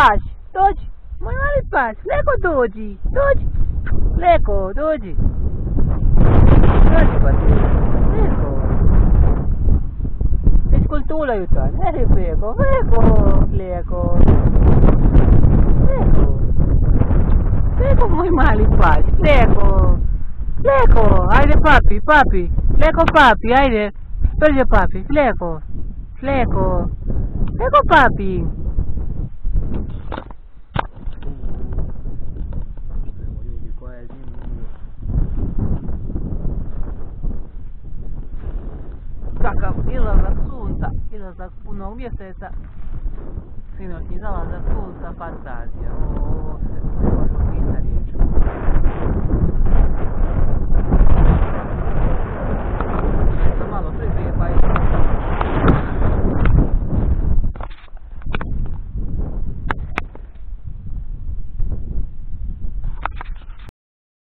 paš, dođi. Moj mali pas, leko dođi, dođi. Leko, dođi. Dođi pa ti, leko. Iskultulaju to, ne leko, leko, leko. Leko. Leko moj mali pas, leko. Leko, ajde papi, papi. Leko papi, ajde. Brže papi, leko. Leko. Leko papi. Kakav izlazak sunca, izlazak punog mjeseca. Sinoćni zalazak sunca, fantazija.